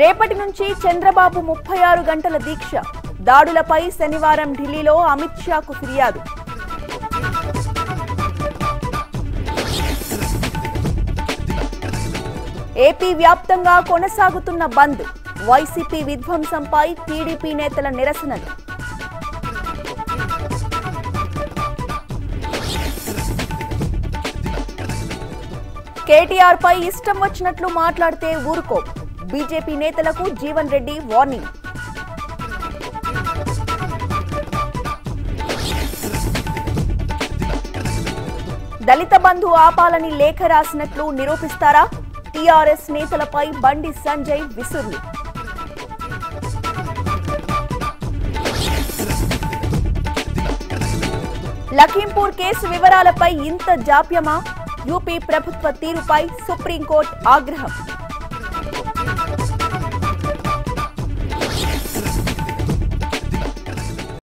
రేపటి నుంచి చంద్రబాబు ముప్పై ఆరు గంటల దీక్ష. దాడులపై శనివారం ఢిల్లీలో అమిత్ షాకు ఫిర్యాదు. ఏపీ వ్యాప్తంగా కొనసాగుతున్న బంద్. వైసీపీ విధ్వంసంపై టీడీపీ నేతల నిరసనలు. కేటీఆర్ పై ఇష్టం వచ్చినట్లు మాట్లాడితే ఊరుకో. బీజేపీ నేతలకు జీవన్ రెడ్డి వార్నింగ్. దళిత బంధు ఆపాలని లేఖ రాసినట్లు నిరూపిస్తారా? టీఆర్ఎస్ నేతలపై బండి సంజయ్ విసుర్లు. లఖీంపూర్ కేసు వివరాలపై ఇంత జాప్యమా? యూపీ ప్రభుత్వ తీరుపై సుప్రీంకోర్టు ఆగ్రహం.